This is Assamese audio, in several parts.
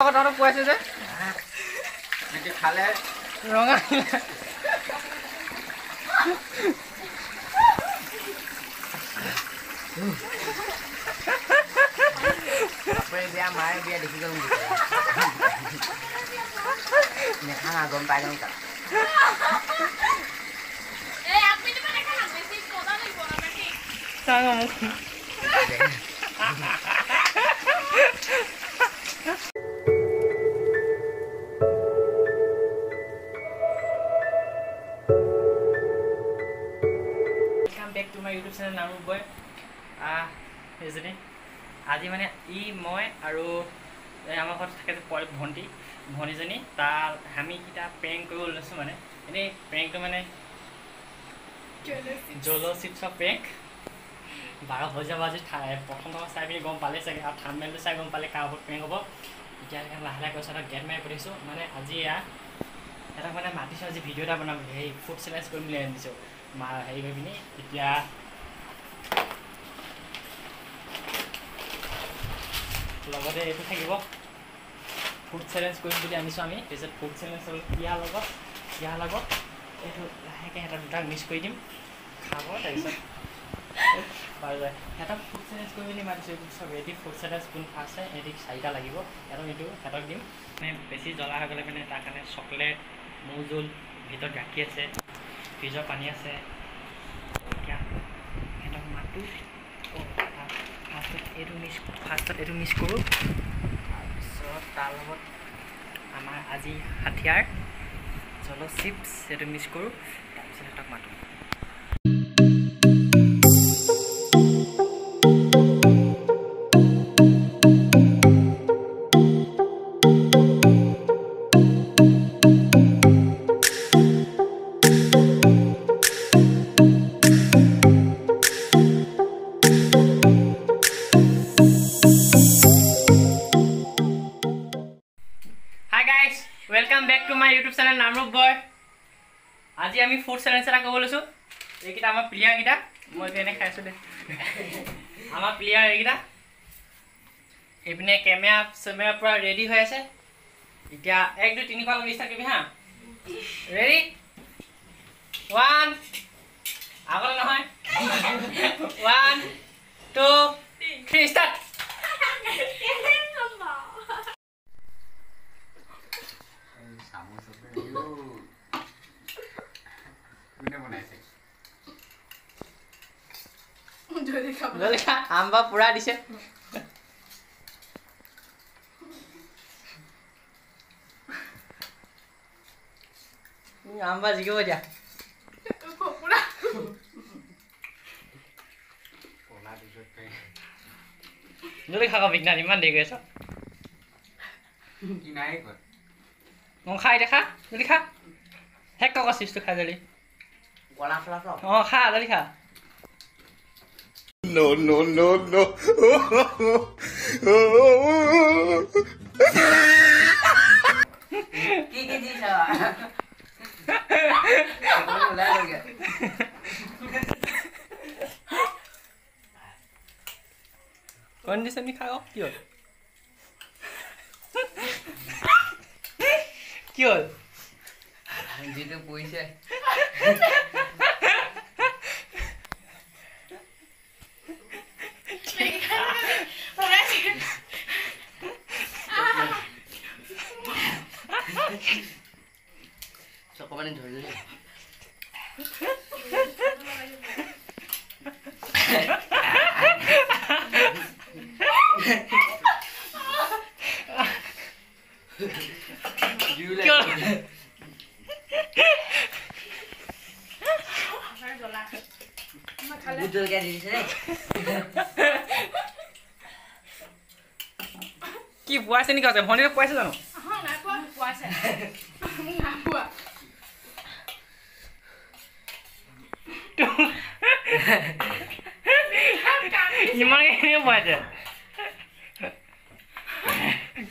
কথাটো কৈ আছে যে। খালে ৰঙা বিয়া মায়ে বিয়া দেখি গ'ল গম পাই যাওঁ তাত চাওঁ মোক ইউটিউব চেনেল নামৰ বয় সেইজনী। আজি মানে ই মই আৰু আমাৰ ঘৰত থাকে যে পোৱালি ভণ্টি ভণ্টিজনী তাৰ আমিকেইটা প্ৰেংক কৰিব লৈছোঁ মানে। এনেই প্ৰেংকটো মানে জল চিপছৰ প্ৰেংক বাৰ বজা বাজি প্ৰথম প্ৰথম চাই পিনি গম পালে চাগে। আৰু থামমেলটো চাই গম পালে কাৰ ওপৰত প্ৰেংক হ'ব। এতিয়া লাহে লাহে কৈছোঁ এটা গেট মাৰি পঠিছোঁ মানে আজি এয়া এটা মানে মাতিছোঁ আজি ভিডিঅ' এটা বনাম। সেই ফুড চেলেঞ্জ কৰিম বুলি আনিছোঁ মা হেৰি কৰি পিনি এতিয়া লগতে এইটো থাকিব। ফুড চেলেঞ্জ কৰিম বুলি আনিছোঁ আমি তাৰপিছত ফুড চেলেঞ্জ হ'ল ইয়াৰ লগত ইয়াৰ লগত। এইটো লাহেকৈ এটা দুটা মিক্স কৰি দিম। খাব তাৰপিছত বাৰু সিহঁতক ফুড চেলেঞ্জ কৰি মেলি মাতিছোঁ এইটো চব ৰেডি ফুড চেলেঞ্জ কোন ফাৰ্ষ্ট হয় এদিক চাৰিটা লাগিব। সিহঁতক এইটো সিহঁতক দিম। মানে বেছি জ্বলা হৈ গ'লে মানে তাৰ কাৰণে চকলেট মৌজোল ভিতৰত গাখীৰ আছে ফ্ৰিজৰ পানী আছে। এতিয়া সিহঁতক মাতোঁ। ফাৰ্ষ্টত এইটো মিক্স কৰোঁ। তাৰপিছত তাৰ লগত আমাৰ আজি হাথিয়াৰ জল চিপছ এইটো মিক্স কৰোঁ। তাৰপিছত সিহঁতক মাতোঁ। আজি আমি ফুড চেলেঞ্জ এটা ক'ব লৈছোঁ। এইকেইটা আমাৰ প্লেয়াৰকেইটা মই এনেই খাইছোঁ দে। আমাৰ প্লেয়াৰ এইকেইটা। এইপিনে কেমেৰা চেমেৰা পূৰা ৰেডি হৈ আছে। এতিয়া এক দুই তিনিশ লাগি থাকিবি হা। ৰেডি কোনে বনাইছে জলকা আম্বা পূৰা দিছে উম, আম্বা জিকিব খাব বিজ্ঞান ইমান দেৰি কৰি আছ। খাই এতিয়া খা জলদি খা শেষ কক চিপছটো খাই অঁ খা জলদি খা No, no, no, no. কি কি দিছ ওলাই খা আকৌ কি হ'ল কি হ'ল যিটো পৰিছে কি পোৱাইছে নেকি? আছে ভণ্টিয়ে পোৱাইছে জানো? ইমানকে কেনেকৈ পোৱাইছে।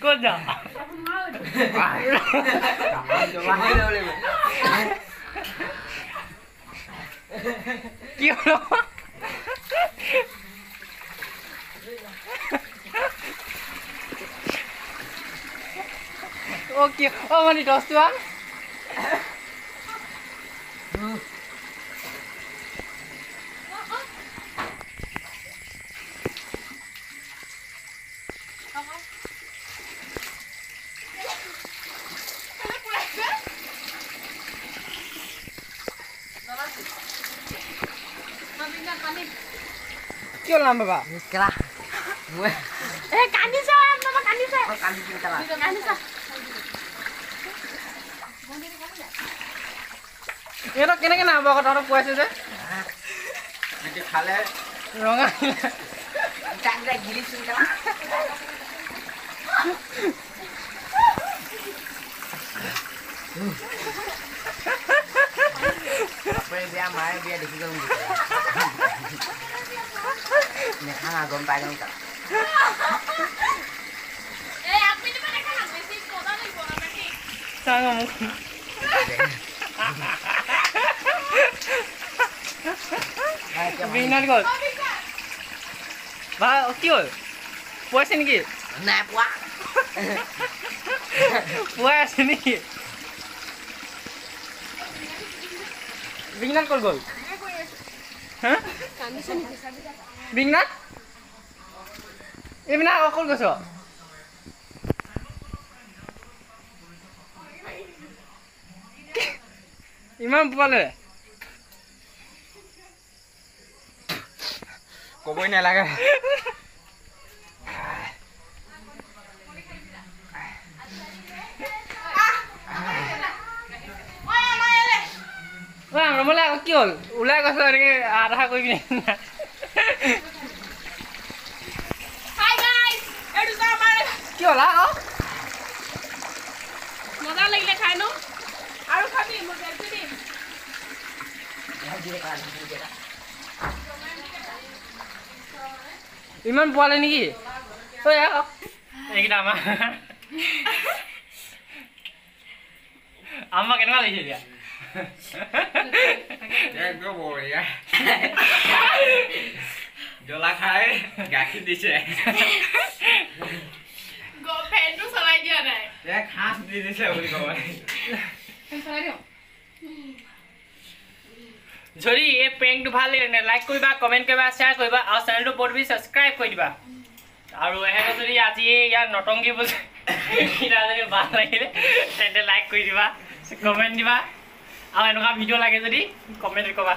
ক'ত যাওঁ জমা হৈ যাব লাগিব কি হ'ল অ' কি অ' মানে কি হ'ল নাম বাবা কেলা? মই এ কান্দিছে মামা কান্দিছে। মই কান্দিছোঁ কেলা? কান্দিছে। ইহঁতক কেনেকৈ নাম আকৌ তহঁতক পুৱাইছে যে? খালে? ৰঙা তাক তাক গিলিছোঁ কেলা বাপৰে বিয়া মায়ে বিয়া দেখি গ'ল মোক নেখাঙা গম পাই যাওঁ তাক এই এক মিনিট মানে খালাম বেছি চাওঁ মোক বিগনাত গ'ল বা কি হ'ল পুৱাইছে নেকি নাই পোৱা পুৱাই আছে নেকি বিগনাত ক'ত গ'ল হা এইপিনে আকৌ ক'ত গৈছ ইমান পোৱালে। ক'বই নালাগে। ৰমলে কি হ'ল? ওলাই গৈছ এনেকে আধা কৰি পিনে হাই গাইস এইটো যে আমাৰ কি হ'ল আকৌ মজা লাগিলে খাই নো? আৰু খাবি মই বেলটো দিম। ইমান পোৱালে নেকি? এইকেইটা আমাৰ। আমাৰ কেনেকুৱা লাগিছে এতিয়া? একদম বঢ়িয়া। জ্বলা খাই গাখীৰ দিছে গ- ফেনটো চলাই দিয়া নাই এক সাঁজ দি দিছে বুলি ক'ব চলাই দিওঁ যদি এই প্ৰেংকটো ভাল লাগিলে লাইক কৰিবা কমেণ্ট কৰিবা শ্বেয়াৰ কৰিবা আৰু চেনেলটো বৰ বেছি ছাবস্ক্ৰাইব কৰি দিবা আৰু এহেঁতে যদি আজি ইয়াৰ নটংগী বোলে কিনা যদি ভাল লাগিলে তেন্তে লাইক কৰি দিবা কমেণ্ট দিবা আৰু এনেকুৱা ভিডিঅ' লাগে যদি কমেণ্ট ক'বা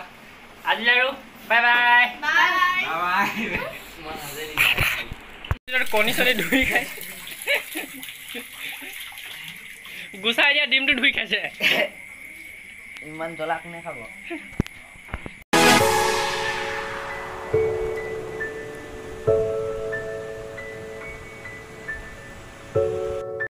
আজি আৰু বাই বাই বাই কণী চনি ধুই খাই গুচাই দিয়া ডিমটো ধুই খাইছে। ইমান জ্বলা কোনে খাব?